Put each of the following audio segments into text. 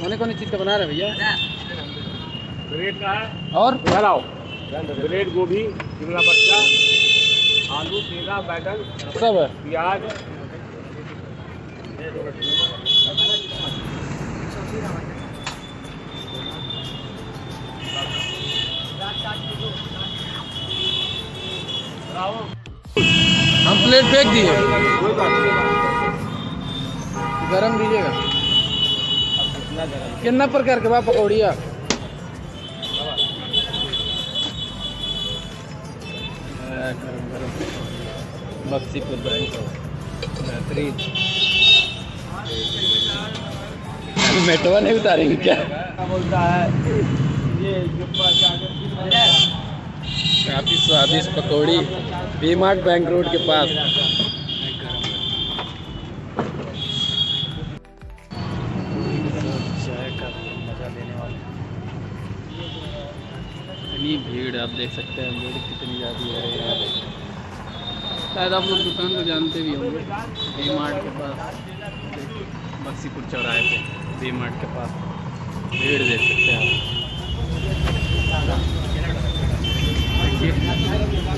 कौन कौन चीज़ का बना रहे भैया? ब्रेड का है। और? फैलाओ ब्रेड गोभी शिमला मिर्चा आलू केला बैगन सब है। प्याज। तो हम प्लेट फेंक दिए। गरम दीजिएगा कितना प्रकार के बा पकौड़िया? बक्सीपुर बैंक बेहतरीन मेटवा नहीं उतारेंगे क्या? बोलता है ये काफ़ी स्वादिष्ट pakodi. V Mart bank road के पास। इतनी भीड़ आप देख सकते हैं, भीड़ कितनी ज़्यादा है यार शायद आप लोग दुकान को जानते भी होंगे वी मार्ट के पास। बक्सीपुर चौराहे पे वी मार्ट के पास। भीड़ देख सकते हैं आप।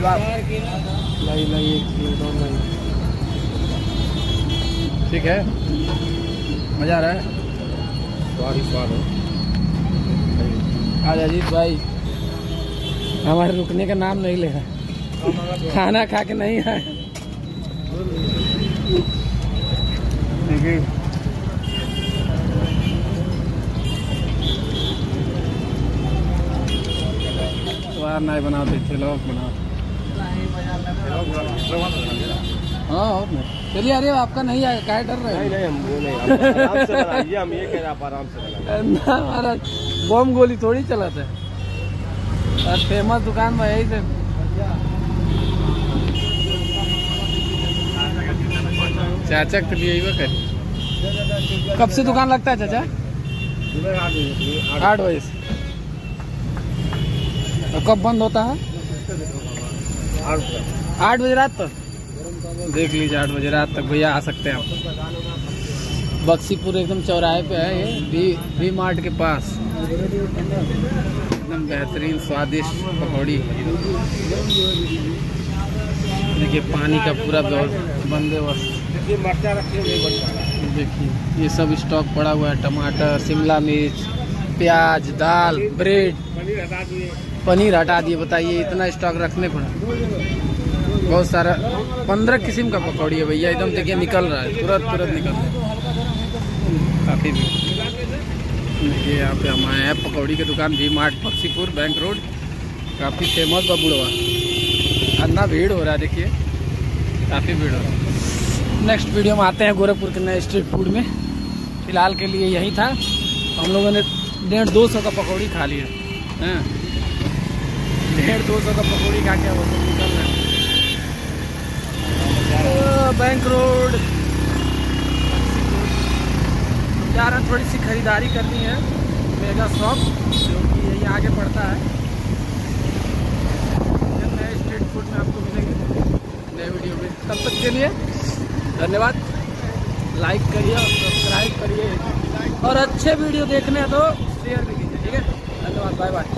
लाजवाब लाई लाई एक प्लेट और लाई। ठीक है? मज़ा आ रहा है? स्वाद ही स्वाद है। आज अजीत भाई। हमारे रुकने का नाम नहीं ले रहा। खाना खा के नहीं आए। देखिए नहीं बनाते थे लोग बनाओ। हाँ और नहीं चलिए अरे आपका नहीं आया क्या डर रहे नहीं हैं? नहीं हम वो नहीं आराम से बनाइए हम ये कह रहे आप आराम से ना महाराज बम गोली थोड़ी चलाते और फ़ेमस दुकान में यही से। चाचा के लिए यही कर। कब से दुकान लगता है चाचा? आठ बजे से। कब बंद होता है? आठ बजे। रात तक? देख लीजिए, आठ बजे रात तक भैया आ सकते हैं आप। बक्सीपुर एकदम चौराहे पे है ये, वी वी मार्ट के पास। एकदम बेहतरीन, स्वादिष्ट पकौड़ी। देखिए, पानी का पूरा बंदोबस्त। देखिए, ये सब स्टॉक पड़ा हुआ है, टमाटर, शिमला मिर्च प्याज दाल ब्रेड। पनीर हटा दिए। बताइए इतना स्टॉक रखने पड़ा। बहुत सारा पंद्रह किस्म का पकौड़ी है भैया एकदम देखिए निकल रहा है तुरंत तुरंत निकल रहा है। काफ़ी देखिए यहाँ पे हम आए हैं पकौड़ी की दुकान भी मार्ट बक्सीपुर बैंक रोड। काफ़ी फ़ेमस बबुड़वा। अन्ना भीड़ हो रहा है देखिए। काफ़ी भीड़ हो रहा है। नेक्स्ट वीडियो में आते हैं गोरखपुर के नए स्ट्रीट फ़ूड में। फ़िलहाल के लिए यही था। हम लोगों ने डेढ़ दो सौ का पकौड़ी खा लिया हैं। डेढ़ दो सौ का पकौड़ी खा के वो निकल रहे बैंक रोड जा रहे हैं थोड़ी सी खरीदारी करनी है। मेगा शॉप जो कि यही आगे पड़ता है। नए स्ट्रीट फ़ूड में आपको मिलेंगे। नए वीडियो में। तब तक के लिए धन्यवाद। लाइक करिए और सब्सक्राइब करिए। और अच्छे वीडियो देखने हैं तो शेयर भी कीजिए ठीक है? धन्यवाद बाय बाय